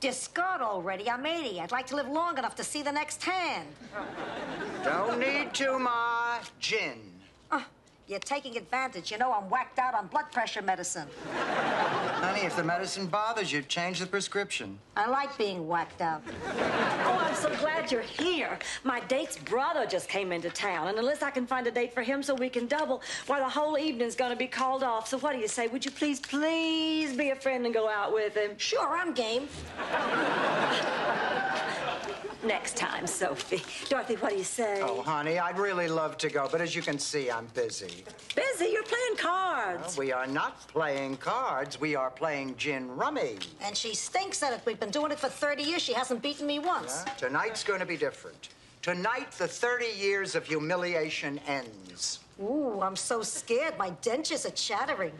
Discard already. I'm 80. I'd like to live long enough to see the next hand. Don't need to, Ma. Gin. You're taking advantage. You know I'm whacked out on blood pressure medicine. Honey, if the medicine bothers you, change the prescription. I like being whacked out. Oh, I'm so glad you're here. My date's brother just came into town, and unless I can find a date for him so we can double, why, the whole evening's gonna be called off. So what do you say? Would you please, please be a friend and go out with him? Sure, I'm game. Next time, Sophie. Dorothy, what do you say? Oh, honey, I'd really love to go, but as you can see, I'm busy. Busy? You're playing cards. We are not playing cards. We are playing gin rummy. And she stinks at it. We've been doing it for 30 years. She hasn't beaten me once. Yeah? Tonight's going to be different. Tonight, the 30 years of humiliation ends. Ooh, I'm so scared. My dentures are chattering.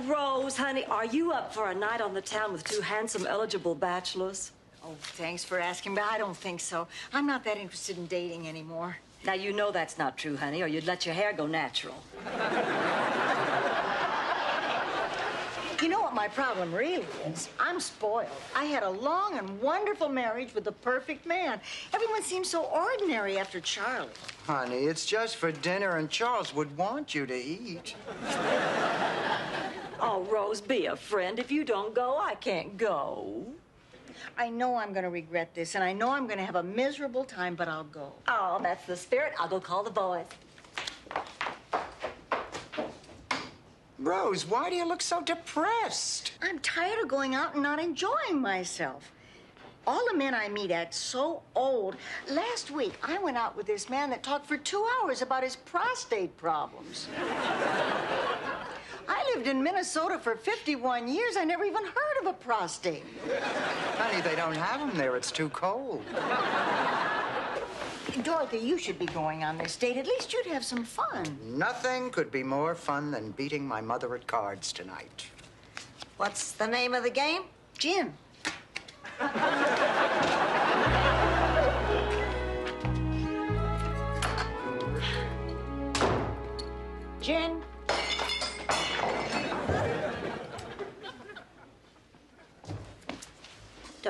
Hi. Oh, Rose, honey, are you up for a night on the town with two handsome, eligible bachelors? Oh, thanks for asking, but I don't think so. I'm not that interested in dating anymore. Now, you know that's not true, honey, or you'd let your hair go natural. You know what my problem really is? I'm spoiled. I had a long and wonderful marriage with the perfect man. Everyone seems so ordinary after Charlie. Honey, it's just for dinner, and Charles would want you to eat. Oh, Rose, be a friend. If you don't go, I can't go. I know I'm going to regret this, and I know I'm going to have a miserable time, but I'll go. Oh, that's the spirit. I'll go call the boys. Rose, why do you look so depressed? I'm tired of going out and not enjoying myself. All the men I meet act so old. Last week, I went out with this man that talked for two hours about his prostate problems. I lived in Minnesota for 51 years. I never even heard of a prostate. Honey, they don't have them there. It's too cold. Dorothy, you should be going on this date. At least you'd have some fun. Nothing could be more fun than beating my mother at cards tonight. What's the name of the game? Gin. Gin.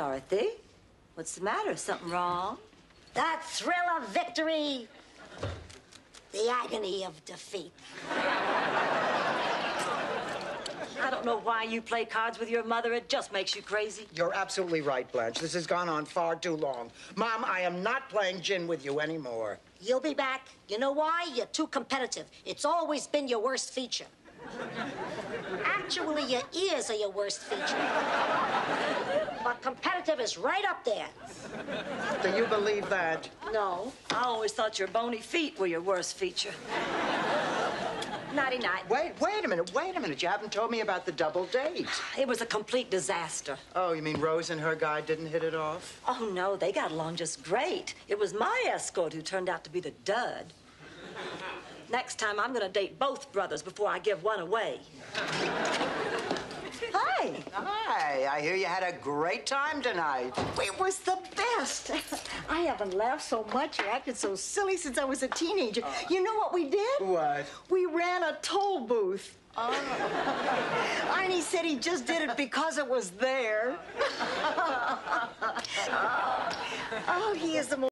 Dorothy, what's the matter? Something wrong? That thrill of victory, the agony of defeat. I don't know why you play cards with your mother. It just makes you crazy. You're absolutely right, Blanche. This has gone on far too long. Mom, I am not playing gin with you anymore. You'll be back. You know why? You're too competitive. It's always been your worst feature. Actually, your ears are your worst feature. But competitive is right up there. Do you believe that? No, I always thought your bony feet were your worst feature. Nighty night. Wait, wait a minute, wait a minute. You haven't told me about the double date. It was a complete disaster. Oh, you mean Rose and her guy didn't hit it off? Oh, no, they got along just great. It was my escort who turned out to be the dud. Next time, I'm going to date both brothers before I give one away. Hi. Hi, I hear you had a great time tonight. It was the best. I haven't laughed so much or acted so silly since I was a teenager. Uh. you know what we did? What? We ran a toll booth. Oh. Arnie said he just did it because it was there. oh, he is the most.